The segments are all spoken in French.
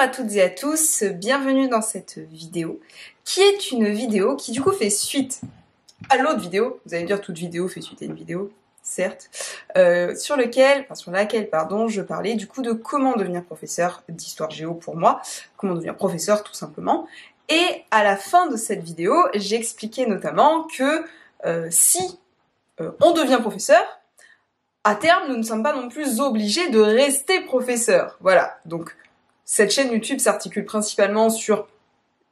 à toutes et à tous, bienvenue dans cette vidéo qui est une vidéo qui du coup fait suite à l'autre vidéo. Vous allez me dire toute vidéo fait suite à une vidéo, certes, euh, sur lequel, enfin sur laquelle, pardon, je parlais du coup de comment devenir professeur d'histoire géo pour moi, comment devenir professeur tout simplement. Et à la fin de cette vidéo, j'expliquais notamment que euh, si euh, on devient professeur, à terme, nous ne sommes pas non plus obligés de rester professeur. Voilà. Donc, cette chaîne YouTube s'articule principalement sur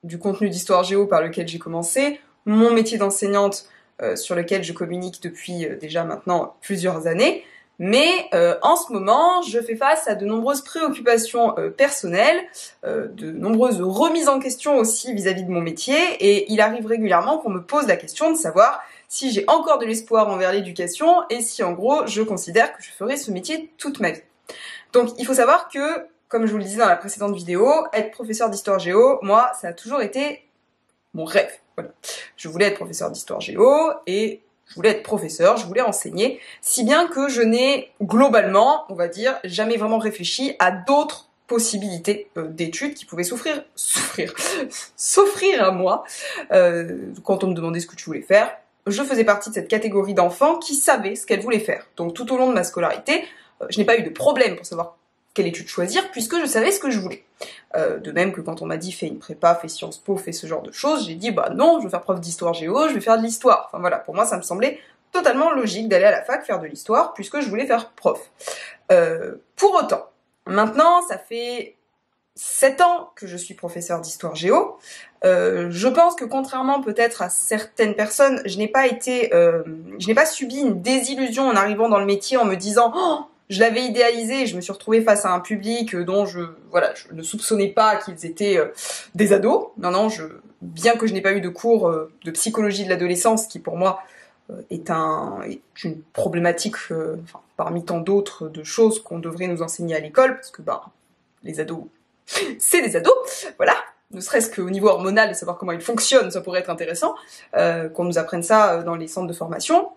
du contenu d'histoire géo par lequel j'ai commencé, mon métier d'enseignante euh, sur lequel je communique depuis euh, déjà maintenant plusieurs années, mais euh, en ce moment, je fais face à de nombreuses préoccupations personnelles, de nombreuses remises en question aussi vis-à-vis de mon métier, et il arrive régulièrement qu'on me pose la question de savoir si j'ai encore de l'espoir envers l'éducation et si en gros je considère que je ferai ce métier toute ma vie. Donc il faut savoir que comme je vous le disais dans la précédente vidéo, être professeur d'histoire géo, moi, ça a toujours été mon rêve. Voilà. Je voulais être professeur d'histoire géo et je voulais être professeur, je voulais enseigner, si bien que je n'ai globalement, on va dire, jamais vraiment réfléchi à d'autres possibilités euh, d'études qui pouvaient souffrir, souffrir, s'offrir à moi euh, quand on me demandait ce que tu voulais faire. Je faisais partie de cette catégorie d'enfants qui savaient ce qu'elles voulaient faire. Donc tout au long de ma scolarité, euh, je n'ai pas eu de problème pour savoir quelle étude choisir puisque je savais ce que je voulais. Euh, de même que quand on m'a dit fais une prépa, fais Sciences Po, fais ce genre de choses, j'ai dit bah non, je veux faire prof d'histoire géo, je vais faire de l'histoire. Enfin voilà, pour moi ça me semblait totalement logique d'aller à la fac faire de l'histoire puisque je voulais faire prof. Euh, pour autant, maintenant ça fait 7 ans que je suis professeur d'histoire géo. Euh, je pense que contrairement peut-être à certaines personnes, je n'ai pas été, je n'ai pas subi une désillusion en arrivant dans le métier en me disant oh, je l'avais idéalisé je me suis retrouvée face à un public dont je voilà ne soupçonnais pas qu'ils étaient euh, des ados. Non non, je bien que je n'ai pas eu de cours euh, de psychologie de l'adolescence qui pour moi euh, est un est une problématique parmi tant d'autres de choses qu'on devrait nous enseigner à l'école parce que bah les ados c'est des ados, voilà. Ne serait-ce qu'au niveau hormonal, de savoir comment ils fonctionnent, ça pourrait être intéressant, qu'on nous apprenne ça dans les centres de formation.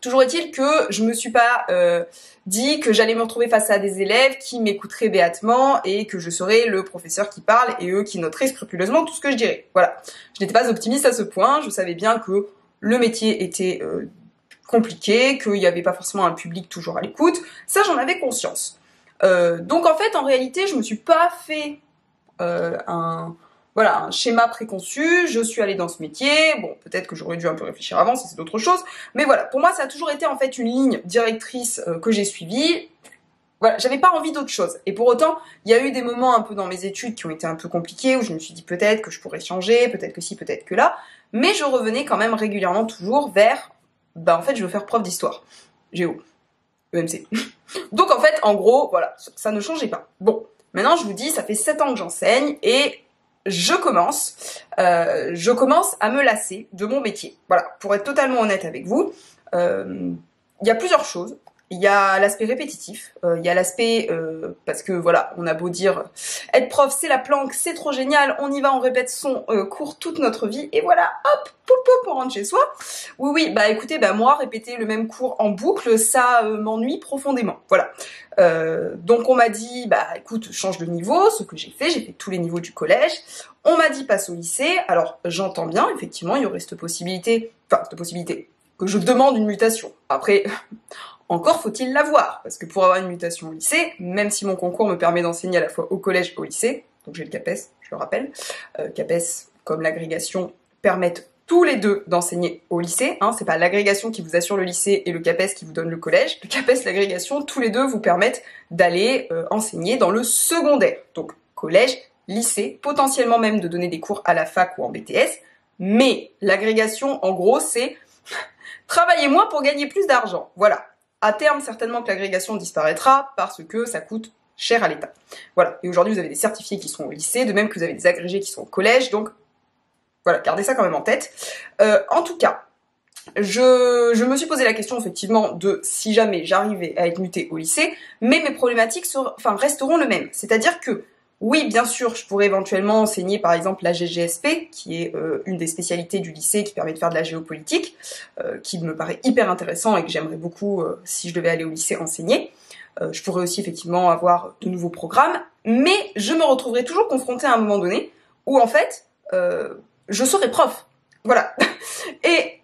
Toujours est-il que je me suis pas euh, dit que j'allais me retrouver face à des élèves qui m'écouteraient béatement et que je serais le professeur qui parle et eux qui noteraient scrupuleusement tout ce que je dirais. Voilà. Je n'étais pas optimiste à ce point. Je savais bien que le métier était euh, compliqué, qu'il n'y avait pas forcément un public toujours à l'écoute. Ça, j'en avais conscience. Euh, donc en fait, en réalité, je me suis pas fait un voilà, un schéma préconçu, je suis allée dans ce métier, bon, peut-être que j'aurais dû un peu réfléchir avant, c'est d'autres choses, mais voilà, pour moi ça a toujours été en fait une ligne directrice euh, que j'ai suivie, voilà, j'avais pas envie d'autre chose. Et pour autant, il y a eu des moments un peu dans mes études qui ont été un peu compliqués, où je me suis dit peut-être que je pourrais changer, peut-être que si, peut-être que là, mais je revenais quand même régulièrement toujours vers, bah en fait je veux faire prof d'histoire, Géo, EMC. Donc en fait, en gros, voilà, ça ne changeait pas. Bon, maintenant je vous dis, ça fait 7 ans que j'enseigne, et je commence, euh, je commence à me lasser de mon métier. Voilà, pour être totalement honnête avec vous, euh, il y a plusieurs choses. Il y a l'aspect répétitif, euh, il y a l'aspect euh, parce que voilà, on a beau dire être prof, c'est la planque, c'est trop génial, on y va, on répète son euh, cours toute notre vie et voilà, hop, pou pou, on rentre chez soi. Oui oui, bah écoutez, bah moi répéter le même cours en boucle, ça m'ennuie profondément. Voilà. donc on m'a dit bah écoute, change de niveau, ce que j'ai fait, j'ai fait tous les niveaux du collège. On m'a dit passe au lycée. Alors j'entends bien, effectivement, il y aurait cette possibilité, enfin cette possibilité que je demande une mutation. Après, encore faut-il l'avoir, parce que pour avoir une mutation au lycée, même si mon concours me permet d'enseigner à la fois au collège au lycée, donc j'ai le CAPES, je le rappelle, euh, CAPES comme l'agrégation permettent tous les deux d'enseigner au lycée, hein, c'est pas l'agrégation qui vous assure le lycée et le CAPES qui vous donne le collège, le CAPES, l'agrégation, tous les deux vous permettent d'aller euh, enseigner dans le secondaire, donc collège, lycée, potentiellement même de donner des cours à la fac ou en BTS, mais l'agrégation, en gros, c'est travailler moins pour gagner plus d'argent. Voilà. À terme, certainement que l'agrégation disparaîtra parce que ça coûte cher à l'État. Voilà. Et aujourd'hui, vous avez des certifiés qui sont au lycée, de même que vous avez des agrégés qui sont au collège. Donc, voilà, gardez ça quand même en tête. Euh, en tout cas, je, me suis posé la question effectivement de si jamais j'arrivais à être mutée au lycée, mais mes problématiques enfin, resteront le même. C'est-à-dire que oui, bien sûr, je pourrais éventuellement enseigner par exemple la GGSP, qui est euh, une des spécialités du lycée qui permet de faire de la géopolitique, euh, qui me paraît hyper intéressant et que j'aimerais beaucoup, euh, si je devais aller au lycée, enseigner. je pourrais aussi effectivement avoir de nouveaux programmes, mais je me retrouverai toujours confrontée à un moment donné où en fait, je serai prof. Voilà. Et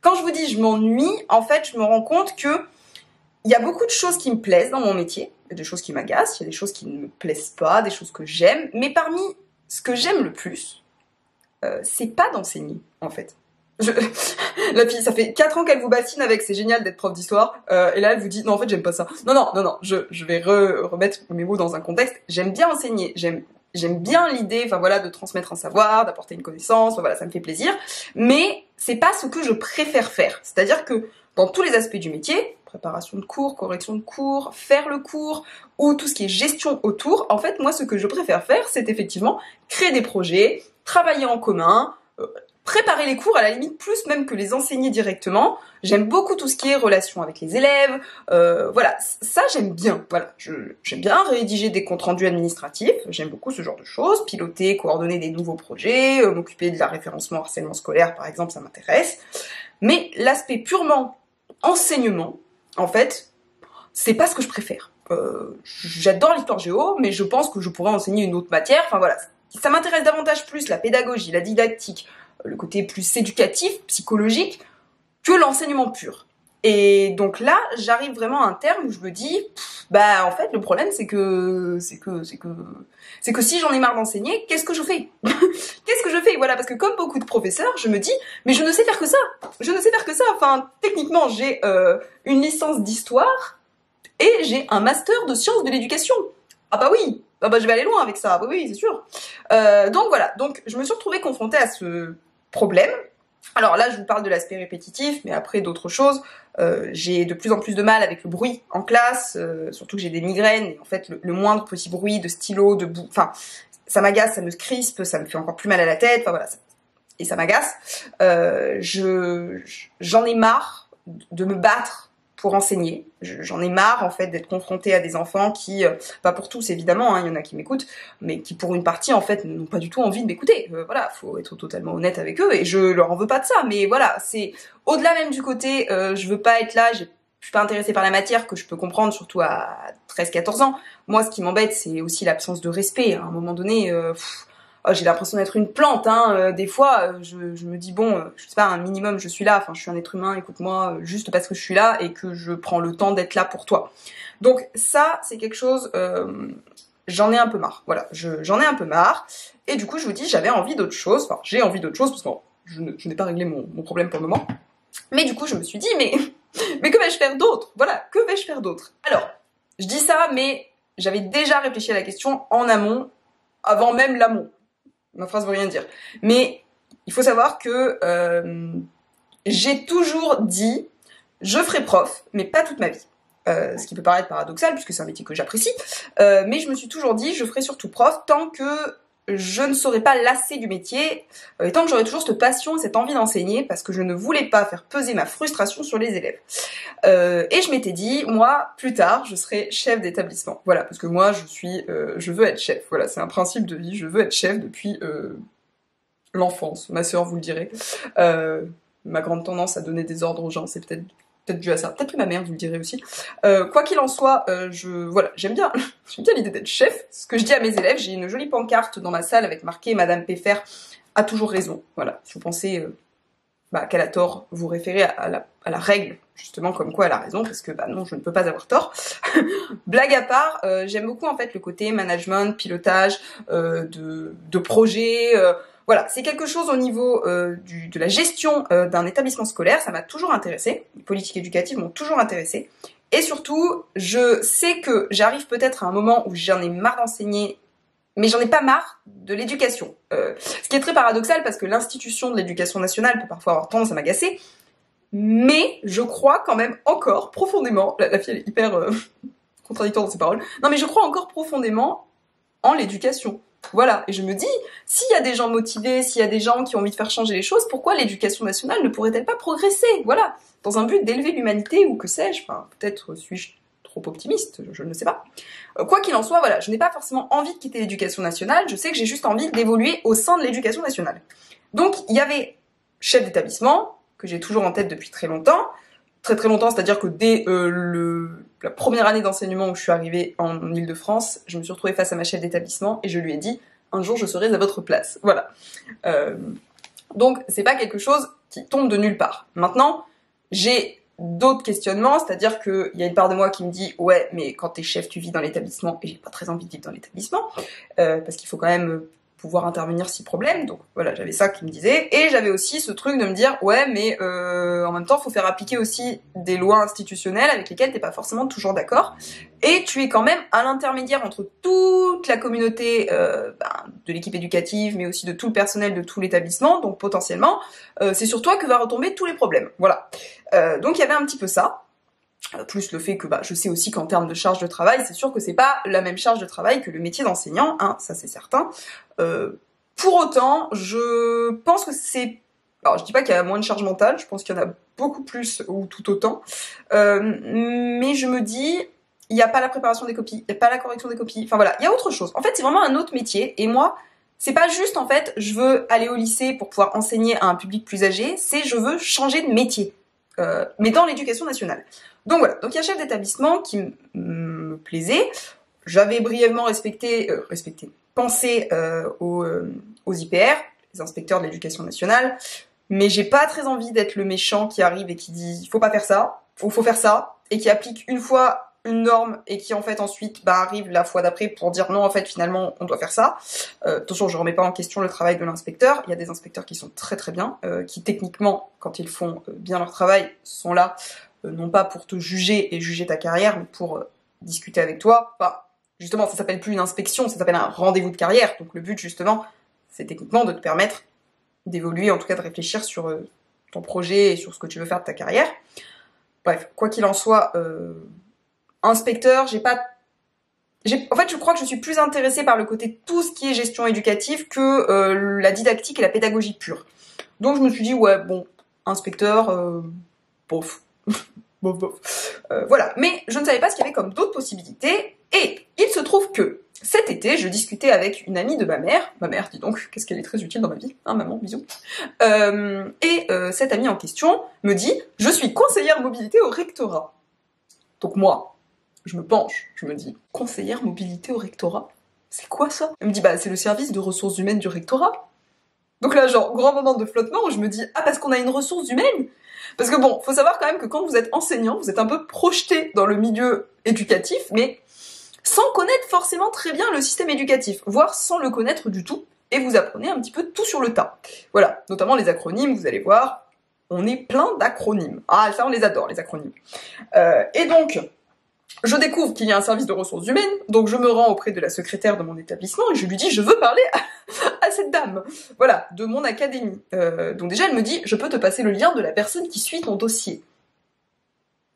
quand je vous dis je m'ennuie, en fait, je me rends compte que il y a beaucoup de choses qui me plaisent dans mon métier, des choses qui m'agacent, il y a des choses qui ne me plaisent pas, des choses que j'aime, mais parmi ce que j'aime le plus, euh, c'est pas d'enseigner, en fait. La fille, ça fait 4 ans qu'elle vous bassine avec c'est génial d'être prof d'histoire, euh, et là elle vous dit non en fait j'aime pas ça. Non non non non, je, je vais remettre mes mots dans un contexte. J'aime bien enseigner, j'aime j'aime bien l'idée, enfin voilà, de transmettre un savoir, d'apporter une connaissance, voilà, ça me fait plaisir. Mais c'est pas ce que je préfère faire. C'est-à-dire que dans tous les aspects du métier, préparation de cours, correction de cours, faire le cours, ou tout ce qui est gestion autour, en fait, moi, ce que je préfère faire, c'est effectivement créer des projets, travailler en commun, euh, préparer les cours à la limite plus même que les enseigner directement. J'aime beaucoup tout ce qui est relation avec les élèves. Euh, voilà, ça j'aime bien. Voilà, j'aime bien rédiger des comptes rendus administratifs. J'aime beaucoup ce genre de choses. Piloter, coordonner des nouveaux projets, euh, m'occuper de la référencement harcèlement scolaire par exemple, ça m'intéresse. Mais l'aspect purement enseignement, en fait, c'est pas ce que je préfère. Euh, J'adore l'histoire géo, mais je pense que je pourrais enseigner une autre matière. Enfin voilà, ça m'intéresse davantage plus la pédagogie, la didactique, le côté plus éducatif, psychologique, que l'enseignement pur. Et donc là, j'arrive vraiment à un terme où je me dis, bah en fait, le problème c'est que c'est que c'est que c'est que si j'en ai marre d'enseigner, qu'est-ce que je fais Qu'est-ce que je fais Voilà, parce que comme beaucoup de professeurs, je me dis, mais je ne sais faire que ça. Je ne sais faire que ça. Enfin, techniquement, j'ai euh, une licence d'histoire et j'ai un master de sciences de l'éducation. Ah bah oui, ah bah je vais aller loin avec ça. Ah bah oui, c'est sûr. Euh, donc voilà. Donc je me suis retrouvée confrontée à ce problème. Alors là, je vous parle de l'aspect répétitif, mais après d'autres choses. Euh, j'ai de plus en plus de mal avec le bruit en classe, surtout que j'ai des migraines. Et en fait, le, moindre petit bruit de stylo, de bout, enfin, ça m'agace, ça me crispe, ça me fait encore plus mal à la tête. Enfin voilà, et ça m'agace. Euh, je j'en ai marre de me battre pour enseigner. J'en ai marre en fait d'être confrontée à des enfants qui, euh, pas pour tous évidemment, hein, il y en a qui m'écoutent, mais qui pour une partie en fait n'ont pas du tout envie de m'écouter. Euh, voilà, faut être totalement honnête avec eux et je leur en veux pas de ça. Mais voilà, c'est au-delà même du côté, euh, je veux pas être là, je suis pas intéressée par la matière que je peux comprendre, surtout à 13-14 ans. Moi, ce qui m'embête, c'est aussi l'absence de respect. À un moment donné, euh, oh, j'ai l'impression d'être une plante. Hein. Euh, des fois, euh, je, me dis bon, je sais pas, un minimum, je suis là. Enfin, je suis un être humain. Écoute-moi, juste parce que je suis là et que je prends le temps d'être là pour toi. Donc ça, c'est quelque chose. J'en ai un peu marre. Voilà, j'en ai un peu marre. Et du coup, je vous dis, j'avais envie d'autre chose. Enfin, j'ai envie d'autre chose parce que je, n'ai pas réglé mon problème pour le moment. Mais du coup, je me suis dit, mais que vais-je faire d'autre? Voilà, que vais-je faire d'autre? Alors, je dis ça, mais j'avais déjà réfléchi à la question en amont, avant même l'amont ma phrase veut rien dire. Mais il faut savoir que euh, j'ai toujours dit je ferai prof, mais pas toute ma vie. Euh, ce qui peut paraître paradoxal puisque c'est un métier que j'apprécie, euh, mais je me suis toujours dit je ferai surtout prof tant que je ne serais pas lassée du métier, euh, et tant que j'aurais toujours cette passion et cette envie d'enseigner, parce que je ne voulais pas faire peser ma frustration sur les élèves. Euh, et je m'étais dit, moi, plus tard, je serai chef d'établissement. Voilà, parce que moi, je suis, euh, je veux être chef. Voilà, c'est un principe de vie. Je veux être chef depuis l'enfance. Ma sœur vous le dirait. ma grande tendance à donner des ordres aux gens, c'est peut-être peut-être dû à ça, peut-être que ma mère vous le dirait aussi. Euh, quoi qu'il en soit, euh, je voilà, j'aime bien, j'aime bien l'idée d'être chef. Ce que je dis à mes élèves, j'ai une jolie pancarte dans ma salle avec marqué Madame Pfeffer a toujours raison. Voilà, si vous pensez euh, bah, qu'elle a tort, vous référez à, la, règle justement comme quoi elle a raison, parce que bah non, je ne peux pas avoir tort. Blague à part, j'aime beaucoup en fait le côté management, pilotage de, de projet. Voilà, c'est quelque chose au niveau euh, de la gestion euh, d'un établissement scolaire, ça m'a toujours intéressé. Les politiques éducatives m'ont toujours intéressé. Et surtout, je sais que j'arrive peut-être à un moment où j'en ai marre d'enseigner, mais j'en ai pas marre de l'éducation. Euh, ce qui est très paradoxal parce que l'institution de l'éducation nationale peut parfois avoir tendance à m'agacer, mais je crois quand même encore profondément, la, la fille est hyper contradictoire dans ses paroles, non mais je crois encore profondément en l'éducation. Voilà, et je me dis, s'il y a des gens motivés, s'il y a des gens qui ont envie de faire changer les choses, pourquoi l'éducation nationale ne pourrait-elle pas progresser? Voilà, dans un but d'élever l'humanité ou que sais-je, enfin, peut-être suis-je trop optimiste, je, ne sais pas. Euh, quoi qu'il en soit, voilà, je n'ai pas forcément envie de quitter l'éducation nationale, je sais que j'ai juste envie d'évoluer au sein de l'éducation nationale. Donc, il y avait chef d'établissement, que j'ai toujours en tête depuis très longtemps, très très longtemps, c'est-à-dire que dès euh, le la première année d'enseignement où je suis arrivée en Ile-de-France, je me suis retrouvée face à ma chef d'établissement et je lui ai dit un jour je serai à votre place. Voilà. Euh, donc c'est pas quelque chose qui tombe de nulle part. Maintenant, j'ai d'autres questionnements, c'est-à-dire qu'il y a une part de moi qui me dit ouais mais quand t'es chef tu vis dans l'établissement et j'ai pas très envie de vivre dans l'établissement euh, parce qu'il faut quand même pouvoir intervenir si problème. Donc voilà, j'avais ça qui me disait. Et j'avais aussi ce truc de me dire, ouais, mais euh, en même temps, faut faire appliquer aussi des lois institutionnelles avec lesquelles t'es pas forcément toujours d'accord. Et tu es quand même à l'intermédiaire entre toute la communauté euh, ben, de l'équipe éducative, mais aussi de tout le personnel de tout l'établissement. Donc potentiellement, euh, c'est sur toi que va retomber tous les problèmes. Voilà. Euh, donc il y avait un petit peu ça. Euh, plus le fait que bah, je sais aussi qu'en termes de charge de travail, c'est sûr que c'est pas la même charge de travail que le métier d'enseignant, hein, ça c'est certain. Euh, pour autant, je pense que c'est... Alors je dis pas qu'il y a moins de charge mentale, je pense qu'il y en a beaucoup plus ou tout autant, euh, mais je me dis, il n'y a pas la préparation des copies, il n'y a pas la correction des copies, enfin voilà, il y a autre chose. En fait, c'est vraiment un autre métier, et moi, c'est pas juste en fait, je veux aller au lycée pour pouvoir enseigner à un public plus âgé, c'est je veux changer de métier, euh, mais dans l'éducation nationale. Donc voilà, donc il y a chef d'établissement qui me plaisait. J'avais brièvement respecté, euh, respecté, pensé euh, aux, IPR, les inspecteurs de l'éducation nationale, mais j'ai pas très envie d'être le méchant qui arrive et qui dit il faut pas faire ça, faut faire ça, et qui applique une fois une norme et qui en fait ensuite bah, arrive la fois d'après pour dire non en fait finalement on doit faire ça. Euh, attention je remets pas en question le travail de l'inspecteur, il y a des inspecteurs qui sont très très bien, euh, qui techniquement quand ils font euh, bien leur travail sont là euh, non pas pour te juger et juger ta carrière, mais pour discuter avec toi. Enfin, justement, ça s'appelle plus une inspection, ça s'appelle un rendez-vous de carrière. Donc le but, justement, c'est techniquement de te permettre d'évoluer, en tout cas de réfléchir sur ton projet et sur ce que tu veux faire de ta carrière. Bref, quoi qu'il en soit, inspecteur, j'ai pas en fait, je crois que je suis plus intéressée par le côté tout ce qui est gestion éducative que euh, la didactique et la pédagogie pure. Donc je me suis dit, ouais, bon, inspecteur, euh, bof, bof, bof. Euh, voilà. Mais je ne savais pas ce qu'il y avait comme d'autres possibilités. Et il se trouve que cet été, je discutais avec une amie de ma mère. Ma mère, dis donc, qu'est-ce qu'elle est très utile dans ma vie. Hein, maman, bisous. Et cette amie en question me dit, je suis conseillère mobilité au rectorat. Donc moi, je me penche, je me dis, conseillère mobilité au rectorat? C'est quoi ça? Elle me dit, bah c'est le service de ressources humaines du rectorat. Donc là, genre, grand moment de flottement où je me dis, ah parce qu'on a une ressource humaine? Parce que bon, faut savoir quand même que quand vous êtes enseignant, vous êtes un peu projeté dans le milieu éducatif, mais sans connaître forcément très bien le système éducatif, voire sans le connaître du tout, et vous apprenez un petit peu tout sur le tas. Voilà, notamment les acronymes, vous allez voir, on est plein d'acronymes. Ah, ça on les adore, les acronymes. Euh, et donc, je découvre qu'il y a un service de ressources humaines, donc je me rends auprès de la secrétaire de mon établissement et je lui dis je veux parler à, cette dame, voilà, de mon académie. Euh, donc déjà elle me dit je peux te passer le lien de la personne qui suit ton dossier.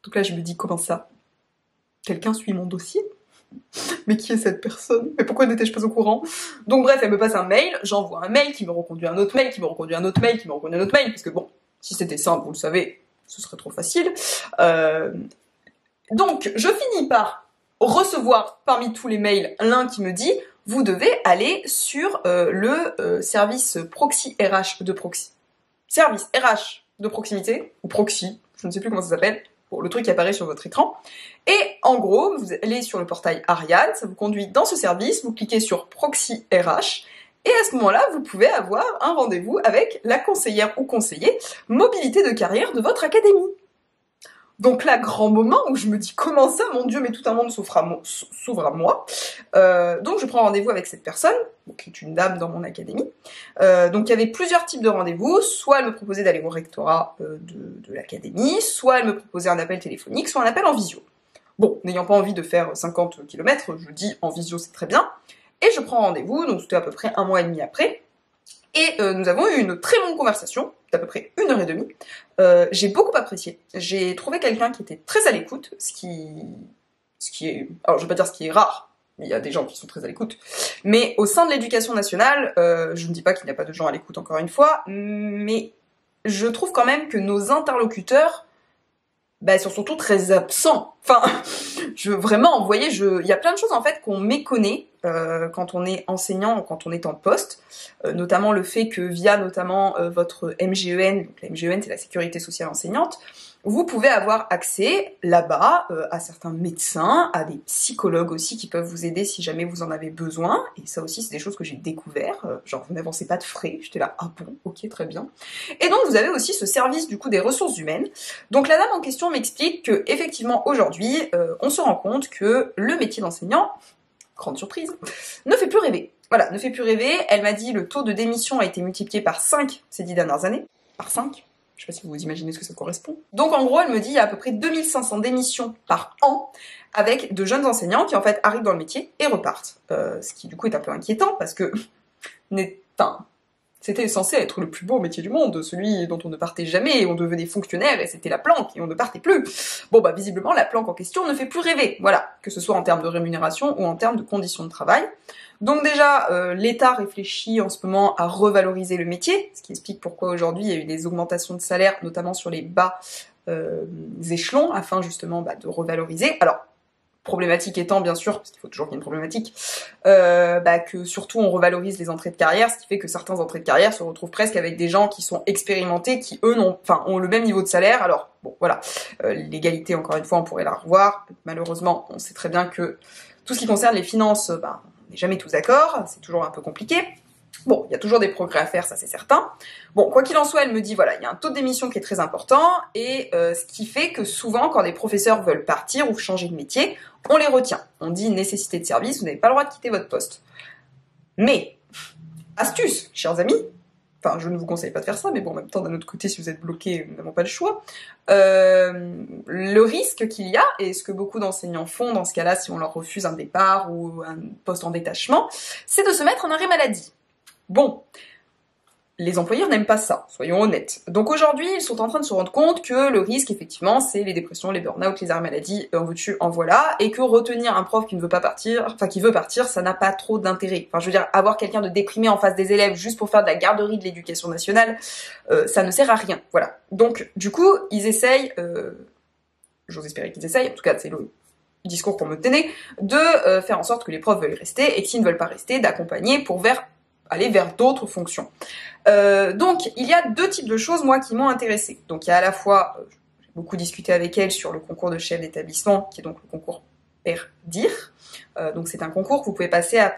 Donc là je me dis comment ça? Quelqu'un suit mon dossier? Mais qui est cette personne? Mais pourquoi n'étais-je pas au courant? Donc bref, elle me passe un mail, j'envoie un mail qui me reconduit un autre mail, qui me reconduit un autre mail, qui me reconduit un autre mail, parce que bon, si c'était simple, vous le savez, ce serait trop facile. Euh, donc, je finis par recevoir parmi tous les mails l'un qui me dit vous devez aller sur euh, le euh, service proxy RH de proxy. Service RH de proximité, ou proxy, je ne sais plus comment ça s'appelle, le truc qui apparaît sur votre écran. Et en gros, vous allez sur le portail Ariane, ça vous conduit dans ce service, vous cliquez sur proxy RH, et à ce moment-là, vous pouvez avoir un rendez-vous avec la conseillère ou conseiller mobilité de carrière de votre académie. Donc là, grand moment où je me dis comment ça, mon Dieu, mais tout un monde s'ouvre à, moi. Euh, donc je prends rendez-vous avec cette personne, qui est une dame dans mon académie. Euh, donc il y avait plusieurs types de rendez-vous. Soit elle me proposait d'aller au rectorat euh, de, de l'académie, soit elle me proposait un appel téléphonique, soit un appel en visio. Bon, n'ayant pas envie de faire 50 km, je dis en visio c'est très bien. Et je prends rendez-vous, donc c'était à peu près un mois et demi après. Et euh, nous avons eu une très longue conversation, d'à peu près une heure et demie. Euh, j'ai beaucoup apprécié. J'ai trouvé quelqu'un qui était très à l'écoute, ce qui, ce qui est, alors je vais pas dire ce qui est rare, il y a des gens qui sont très à l'écoute. Mais au sein de l'éducation nationale, euh, je ne dis pas qu'il n'y a pas de gens à l'écoute encore une fois, mais je trouve quand même que nos interlocuteurs bah, sont surtout très absents. Enfin, je vraiment, vous voyez, je, il y a plein de choses en fait qu'on méconnaît euh, quand on est enseignant ou quand on est en poste, euh, notamment le fait que via notamment euh, votre MGEN, donc la MGEN c'est la sécurité sociale enseignante, vous pouvez avoir accès là-bas euh, à certains médecins, à des psychologues aussi qui peuvent vous aider si jamais vous en avez besoin. Et ça aussi, c'est des choses que j'ai découvert. Euh, genre, vous n'avancez pas de frais. J'étais là, ah bon, ok, très bien. Et donc, vous avez aussi ce service du coup des ressources humaines. Donc, la dame en question m'explique que effectivement, aujourd'hui, euh, on se rend compte que le métier d'enseignant, grande surprise, ne fait plus rêver. Voilà, ne fait plus rêver. Elle m'a dit le taux de démission a été multiplié par 5 ces dix dernières années. Par 5 je sais pas si vous imaginez ce que ça correspond. Donc en gros, elle me dit il y a à peu près 2500 démissions par an avec de jeunes enseignants qui en fait arrivent dans le métier et repartent. Euh, ce qui du coup est un peu inquiétant parce que enfin, c'était censé être le plus beau métier du monde, celui dont on ne partait jamais, on devenait fonctionnaire et c'était la planque et on ne partait plus. Bon bah visiblement la planque en question ne fait plus rêver, voilà, que ce soit en termes de rémunération ou en termes de conditions de travail. Donc déjà, euh, l'État réfléchit en ce moment à revaloriser le métier, ce qui explique pourquoi aujourd'hui il y a eu des augmentations de salaire, notamment sur les bas euh, échelons, afin justement bah, de revaloriser. Alors, problématique étant bien sûr, parce qu'il faut toujours qu'il y ait une problématique, euh, bah, que surtout on revalorise les entrées de carrière, ce qui fait que certains entrées de carrière se retrouvent presque avec des gens qui sont expérimentés, qui eux enfin, ont le même niveau de salaire. Alors bon, voilà, l'égalité encore une fois, on pourrait la revoir. Malheureusement, on sait très bien que tout ce qui concerne les finances, bah, on n'est jamais tous d'accord, c'est toujours un peu compliqué. Bon, il y a toujours des progrès à faire, ça c'est certain. Bon, quoi qu'il en soit, elle me dit, voilà, il y a un taux d'émission qui est très important, et euh, ce qui fait que souvent, quand des professeurs veulent partir ou changer de métier, on les retient. On dit nécessité de service, vous n'avez pas le droit de quitter votre poste. Mais, astuce, chers amis, Enfin, je ne vous conseille pas de faire ça, mais bon, en même temps, d'un autre côté, si vous êtes bloqué, nous n'avons pas le choix. Euh, le risque qu'il y a, et ce que beaucoup d'enseignants font dans ce cas-là, si on leur refuse un départ ou un poste en détachement, c'est de se mettre en arrêt maladie. Bon, les employeurs n'aiment pas ça, soyons honnêtes. Donc aujourd'hui, ils sont en train de se rendre compte que le risque, effectivement, c'est les dépressions, les burn-out, les arrêts maladie, en veux-tu, en voilà, et que retenir un prof qui ne veut pas partir, enfin qui veut partir, ça n'a pas trop d'intérêt. Enfin, je veux dire, avoir quelqu'un de déprimé en face des élèves juste pour faire de la garderie de l'éducation nationale, euh, ça ne sert à rien. Voilà. Donc, du coup, ils essayent, euh, j'ose espérer qu'ils essayent, en tout cas, c'est le discours qu'on me tenait, de euh, faire en sorte que les profs veulent rester et que s'ils ne veulent pas rester, d'accompagner pour vers aller vers d'autres fonctions. Euh, donc, il y a deux types de choses, moi, qui m'ont intéressée. Donc, il y a à la fois, euh, j'ai beaucoup discuté avec elle sur le concours de chef d'établissement, qui est donc le concours PERDIR. Euh, donc, c'est un concours que vous pouvez passer à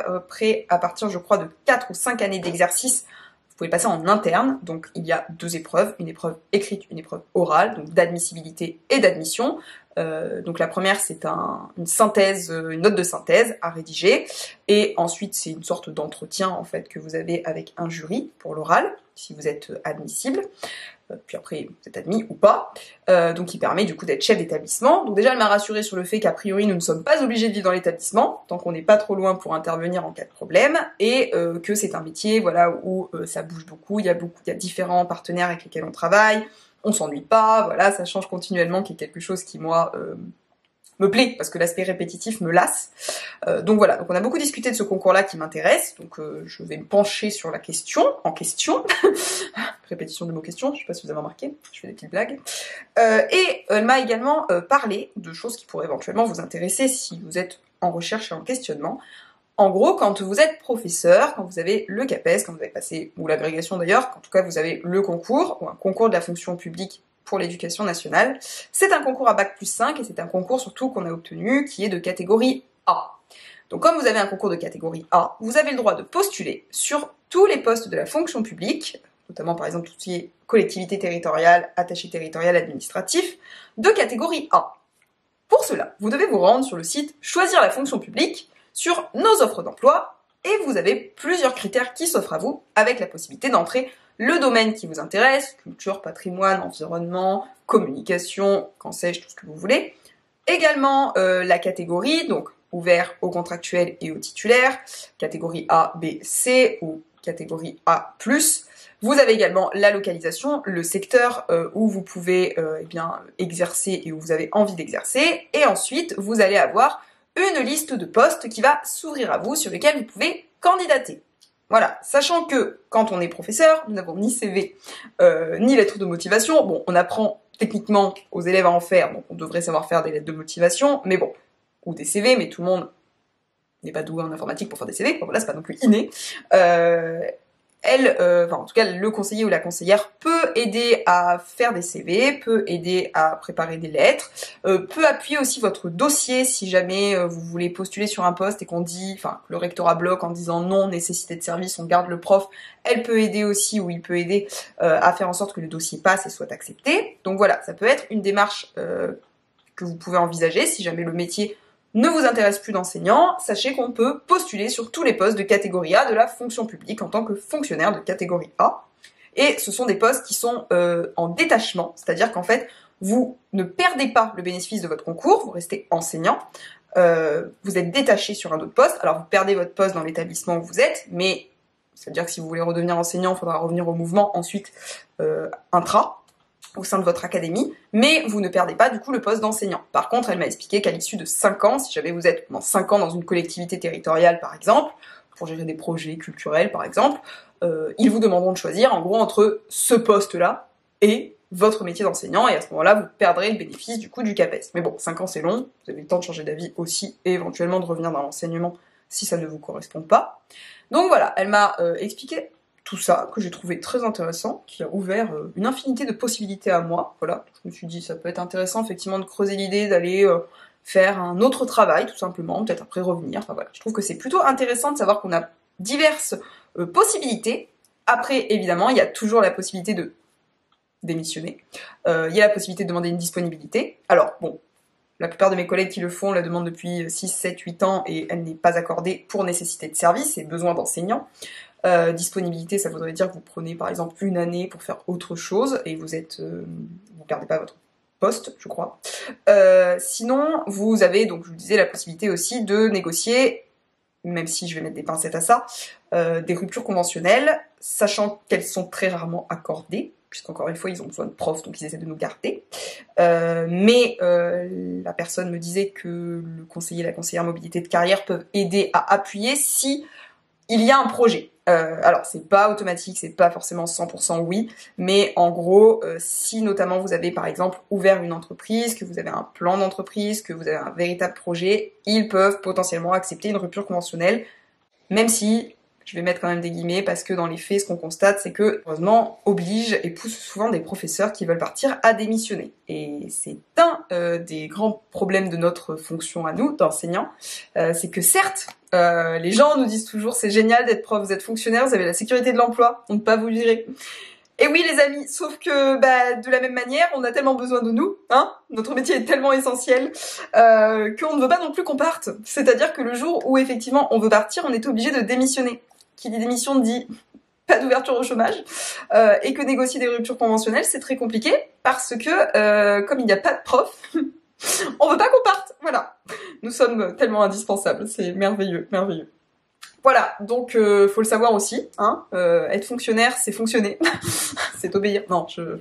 à partir, je crois, de 4 ou 5 années d'exercice. Vous pouvez passer en interne. Donc, il y a deux épreuves, une épreuve écrite, une épreuve orale, donc d'admissibilité et d'admission. Euh, donc la première, c'est un, une synthèse, euh, une note de synthèse à rédiger, et ensuite c'est une sorte d'entretien en fait que vous avez avec un jury pour l'oral, si vous êtes admissible. Euh, puis après, vous êtes admis ou pas, donc qui permet du coup d'être chef d'établissement. Donc déjà, elle m'a rassuré sur le fait qu'a priori, nous ne sommes pas obligés de vivre dans l'établissement, tant qu'on n'est pas trop loin pour intervenir en cas de problème, et que c'est un métier, voilà, où ça bouge beaucoup, il y a beaucoup, il y a différents partenaires avec lesquels on travaille, on s'ennuie pas, voilà, ça change continuellement, qui est quelque chose qui moi euh, me plaît parce que l'aspect répétitif me lasse. Euh, donc voilà, donc on a beaucoup discuté de ce concours-là qui m'intéresse, donc euh, je vais me pencher sur la question en question. Répétition de mots questions, je sais pas si vous avez remarqué, je fais des petites blagues. et elle m'a également parlé de choses qui pourraient éventuellement vous intéresser si vous êtes en recherche et en questionnement. En gros, quand vous êtes professeur, quand vous avez le CAPES, quand vous avez passé, ou l'agrégation d'ailleurs, en tout cas vous avez le concours, ou un concours de la fonction publique pour l'éducation nationale, c'est un concours à Bac plus 5 et c'est un concours surtout qu'on a obtenu qui est de catégorie A. Donc comme vous avez un concours de catégorie A, vous avez le droit de postuler sur tous les postes de la fonction publique, notamment par exemple tout ce qui est collectivité territoriale, attaché territorial administratif, de catégorie A. Pour cela, vous devez vous rendre sur le site Choisir la fonction publique sur nos offres d'emploi et vous avez plusieurs critères qui s'offrent à vous avec la possibilité d'entrer le domaine qui vous intéresse, culture, patrimoine, environnement, communication, qu'en sais-je, tout ce que vous voulez. Également euh, la catégorie, donc ouvert aux contractuels et aux titulaires, catégorie A, B, C ou catégorie A+. Vous avez également la localisation, le secteur euh, où vous pouvez euh, eh exercer et où vous avez envie d'exercer. Et ensuite, vous allez avoir une liste de postes qui va s'ouvrir à vous, sur lesquels vous pouvez candidater. Voilà, sachant que quand on est professeur, nous n'avons ni CV, euh, ni lettre de motivation. Bon, on apprend techniquement aux élèves à en faire, donc on devrait savoir faire des lettres de motivation, mais bon, ou des CV, mais tout le monde n'est pas doué en informatique pour faire des CV, voilà, c'est pas non plus inné. Euh, elle, euh, enfin en tout cas le conseiller ou la conseillère peut aider à faire des CV, peut aider à préparer des lettres, euh, peut appuyer aussi votre dossier si jamais euh, vous voulez postuler sur un poste et qu'on dit, enfin le rectorat bloque en disant non, nécessité de service, on garde le prof, elle peut aider aussi ou il peut aider à faire en sorte que le dossier passe et soit accepté. Donc voilà, ça peut être une démarche que vous pouvez envisager si jamais le métier ne vous intéresse plus d'enseignant, sachez qu'on peut postuler sur tous les postes de catégorie A de la fonction publique en tant que fonctionnaire de catégorie A. Et ce sont des postes qui sont euh, en détachement, c'est-à-dire qu'en fait, vous ne perdez pas le bénéfice de votre concours, vous restez enseignant, euh, vous êtes détaché sur un autre poste, alors vous perdez votre poste dans l'établissement où vous êtes, mais c'est-à-dire que si vous voulez redevenir enseignant, il faudra revenir au mouvement ensuite euh, intra, au sein de votre académie, mais vous ne perdez pas du coup le poste d'enseignant. Par contre, elle m'a expliqué qu'à l'issue de 5 ans, si jamais vous êtes pendant 5 ans dans une collectivité territoriale par exemple, pour gérer des projets culturels par exemple, euh, ils vous demanderont de choisir en gros entre ce poste-là et votre métier d'enseignant, et à ce moment-là, vous perdrez le bénéfice du coup du CAPES. Mais bon, 5 ans c'est long, vous avez le temps de changer d'avis aussi, et éventuellement de revenir dans l'enseignement si ça ne vous correspond pas. Donc voilà, elle m'a euh, expliqué tout ça, que j'ai trouvé très intéressant, qui a ouvert euh, une infinité de possibilités à moi. Voilà, je me suis dit, ça peut être intéressant effectivement de creuser l'idée d'aller euh, faire un autre travail, tout simplement, peut-être après revenir. Enfin voilà, je trouve que c'est plutôt intéressant de savoir qu'on a diverses euh, possibilités. Après, évidemment, il y a toujours la possibilité de démissionner. il y a la possibilité de demander une disponibilité. Alors, bon, la plupart de mes collègues qui le font la demandent depuis 6, 7, 8 ans et elle n'est pas accordée pour nécessité de service et besoin d'enseignants. Euh, disponibilité, ça voudrait dire que vous prenez par exemple une année pour faire autre chose et vous êtes, euh, vous perdez pas votre poste, je crois. Euh, sinon, vous avez donc, je vous disais, la possibilité aussi de négocier, même si je vais mettre des pincettes à ça, des ruptures conventionnelles, sachant qu'elles sont très rarement accordées puisqu'encore une fois, ils ont besoin de profs, donc ils essaient de nous garder. mais la personne me disait que le conseiller et la conseillère mobilité de carrière peuvent aider à appuyer si il y a un projet. Euh, alors c'est pas automatique, c'est pas forcément 100% oui, mais en gros, euh, si notamment vous avez par exemple ouvert une entreprise, que vous avez un plan d'entreprise, que vous avez un véritable projet, ils peuvent potentiellement accepter une rupture conventionnelle, même si je vais mettre quand même des guillemets parce que dans les faits, ce qu'on constate, c'est que, heureusement, oblige et pousse souvent des professeurs qui veulent partir à démissionner. Et c'est un euh, des grands problèmes de notre fonction à nous, d'enseignants, euh, c'est que certes, euh, les gens nous disent toujours c'est génial d'être prof, vous êtes fonctionnaire, vous avez la sécurité de l'emploi, on ne peut pas vous virer. Et oui les amis, sauf que bah, de la même manière, on a tellement besoin de nous, hein notre métier est tellement essentiel euh, qu'on ne veut pas non plus qu'on parte. C'est-à-dire que le jour où effectivement on veut partir, on est obligé de démissionner qui dit démission dit pas d'ouverture au chômage, euh, et que négocier des ruptures conventionnelles, c'est très compliqué, parce que euh, comme il n'y a pas de prof, on veut pas qu'on parte. Voilà. Nous sommes tellement indispensables, c'est merveilleux, merveilleux. Voilà, donc euh, faut le savoir aussi, hein, euh, être fonctionnaire, c'est fonctionner, c'est obéir. Non, je,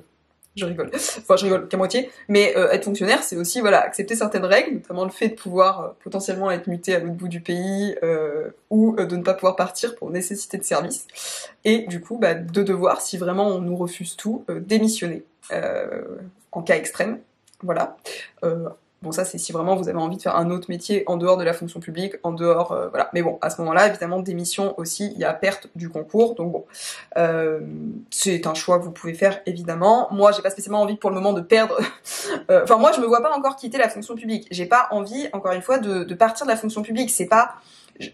je rigole. Enfin, je rigole qu'à moitié. Mais euh, être fonctionnaire, c'est aussi voilà accepter certaines règles, notamment le fait de pouvoir euh, potentiellement être muté à l'autre bout du pays euh, ou de ne pas pouvoir partir pour nécessité de service. Et du coup, bah, de devoir, si vraiment on nous refuse tout, démissionner en cas extrême. Voilà. Bon, ça, c'est si vraiment vous avez envie de faire un autre métier en dehors de la fonction publique, en dehors, euh, voilà. Mais bon, à ce moment-là, évidemment, démission aussi, il y a perte du concours. Donc bon, euh, c'est un choix que vous pouvez faire, évidemment. Moi, j'ai pas spécialement envie pour le moment de perdre. Euh, enfin, moi, je me vois pas encore quitter la fonction publique. J'ai pas envie, encore une fois, de, partir de la fonction publique. C'est pas,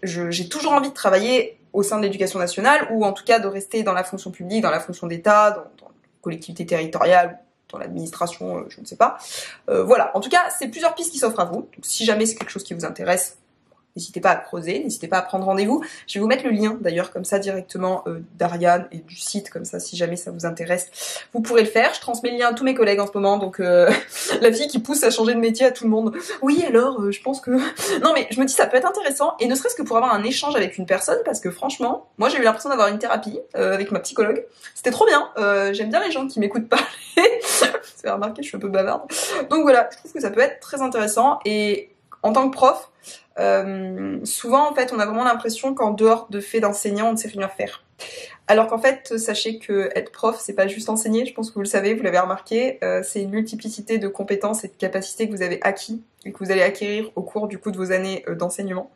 j'ai toujours envie de travailler au sein de l'éducation nationale ou en tout cas de rester dans la fonction publique, dans la fonction d'État, dans, dans collectivité territoriale dans l'administration, euh, je ne sais pas. Euh, voilà, en tout cas, c'est plusieurs pistes qui s'offrent à vous. Donc, si jamais c'est quelque chose qui vous intéresse, N'hésitez pas à creuser, n'hésitez pas à prendre rendez-vous. Je vais vous mettre le lien d'ailleurs comme ça directement euh, d'Ariane et du site, comme ça si jamais ça vous intéresse, vous pourrez le faire. Je transmets le lien à tous mes collègues en ce moment, donc euh, la fille qui pousse à changer de métier à tout le monde. Oui alors, euh, je pense que... Non mais je me dis ça peut être intéressant, et ne serait-ce que pour avoir un échange avec une personne, parce que franchement, moi j'ai eu l'impression d'avoir une thérapie avec ma psychologue. C'était trop bien, j'aime bien les gens qui m'écoutent parler. Vous avez remarqué, je suis un peu bavarde. Donc voilà, je trouve que ça peut être très intéressant, et en tant que prof, euh, souvent, en fait, on a vraiment l'impression qu'en dehors de fait d'enseignant, on ne sait rien faire. Alors qu'en fait, sachez que être prof, c'est pas juste enseigner. Je pense que vous le savez, vous l'avez remarqué. Euh, c'est une multiplicité de compétences et de capacités que vous avez acquis et que vous allez acquérir au cours du coup de vos années euh, d'enseignement.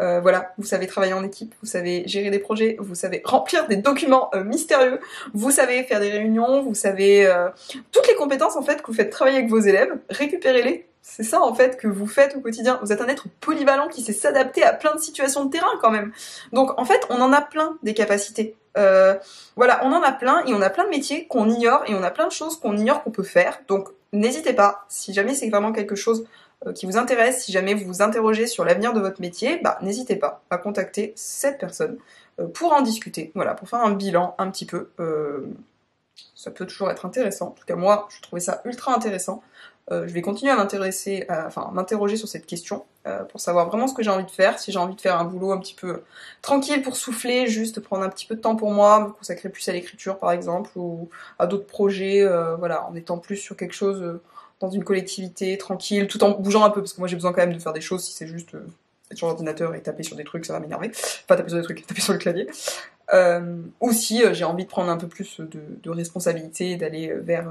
Euh, voilà, vous savez travailler en équipe, vous savez gérer des projets, vous savez remplir des documents euh, mystérieux, vous savez faire des réunions, vous savez euh, toutes les compétences en fait que vous faites travailler avec vos élèves, récupérez-les. C'est ça en fait que vous faites au quotidien. Vous êtes un être polyvalent qui sait s'adapter à plein de situations de terrain quand même. Donc en fait, on en a plein des capacités. voilà, on en a plein et on a plein de métiers qu'on ignore et on a plein de choses qu'on ignore qu'on peut faire. Donc n'hésitez pas, si jamais c'est vraiment quelque chose euh, qui vous intéresse, si jamais vous vous interrogez sur l'avenir de votre métier, bah, n'hésitez pas à contacter cette personne euh, pour en discuter, voilà, pour faire un bilan un petit peu. Euh, ça peut toujours être intéressant. En tout cas, moi, je trouvais ça ultra intéressant. Je vais continuer à m'intéresser, enfin m'interroger sur cette question pour savoir vraiment ce que j'ai envie de faire. Si j'ai envie de faire un boulot un petit peu tranquille pour souffler, juste prendre un petit peu de temps pour moi, me consacrer plus à l'écriture par exemple ou à d'autres projets, voilà, en étant plus sur quelque chose dans une collectivité tranquille, tout en bougeant un peu, parce que moi j'ai besoin quand même de faire des choses, si c'est juste euh, être sur l'ordinateur et taper sur des trucs, ça va m'énerver. Pas taper sur des trucs, taper sur le clavier. Euh, ou si euh, j'ai envie de prendre un peu plus de, responsabilité, d'aller euh, vers,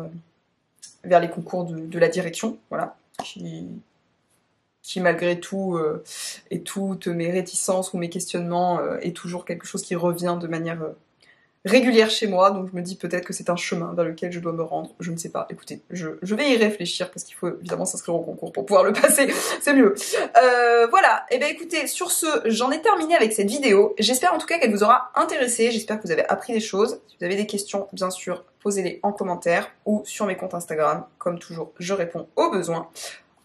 vers les concours de, la direction, voilà, qui, qui malgré tout et toutes mes réticences ou mes questionnements est toujours quelque chose qui revient de manière régulière chez moi, donc je me dis peut-être que c'est un chemin vers lequel je dois me rendre, je ne sais pas. Écoutez, je, vais y réfléchir parce qu'il faut évidemment s'inscrire au concours pour pouvoir le passer, c'est mieux. Euh, voilà, et eh bien écoutez, sur ce, j'en ai terminé avec cette vidéo. J'espère en tout cas qu'elle vous aura intéressé, j'espère que vous avez appris des choses. Si vous avez des questions, bien sûr, posez-les en commentaire ou sur mes comptes Instagram. Comme toujours, je réponds aux besoins.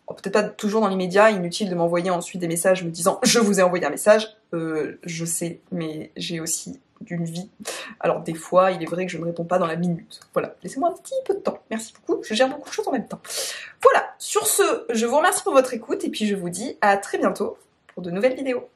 Oh, peut-être pas toujours dans l'immédiat, inutile de m'envoyer ensuite des messages me disant je vous ai envoyé un message. Euh, je sais, mais j'ai aussi d'une vie. Alors des fois, il est vrai que je ne réponds pas dans la minute. Voilà, laissez-moi un petit peu de temps. Merci beaucoup, je gère beaucoup de choses en même temps. Voilà, sur ce, je vous remercie pour votre écoute et puis je vous dis à très bientôt pour de nouvelles vidéos.